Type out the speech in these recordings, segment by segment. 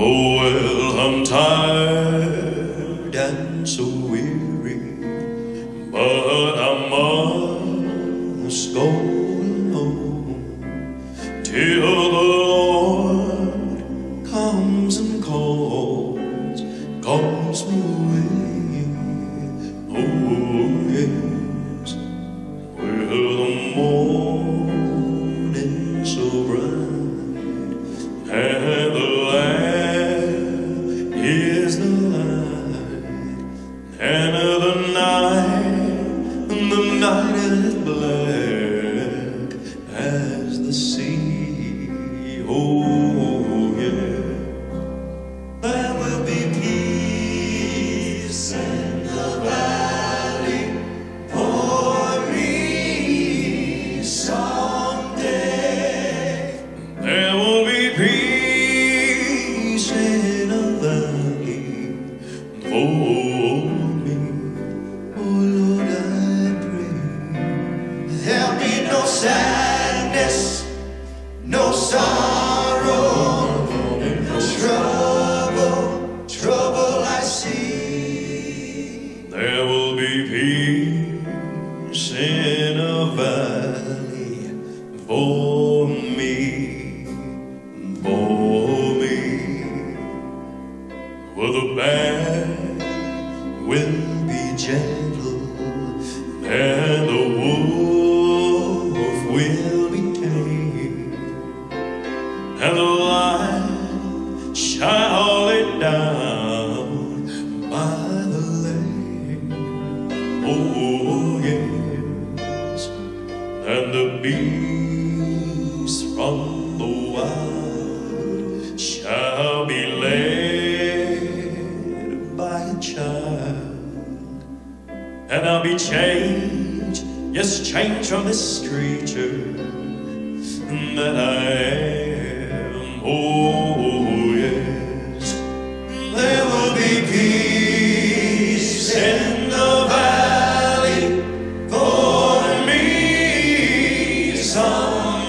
Oh, well, I'm tired and so weary, but I must go alone till will be peace in a valley for me for me. For the bear will be gentle, beast from the wild shall be led by a child, and I'll be changed, yes, changed from this creature that I am.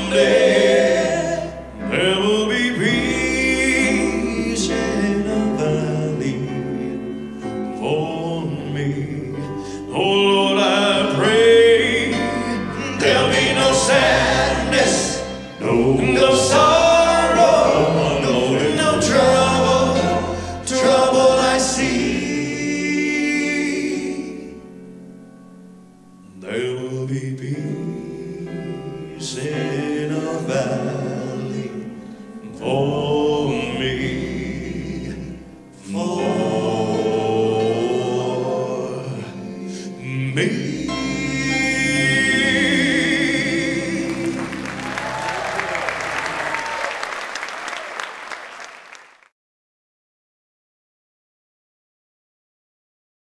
Someday. There will be peace in the valley for me. Oh Lord, I pray there'll be no sadness, no, no sorrow, no, no trouble, trouble I see. There will be peace in a valley for me, for me.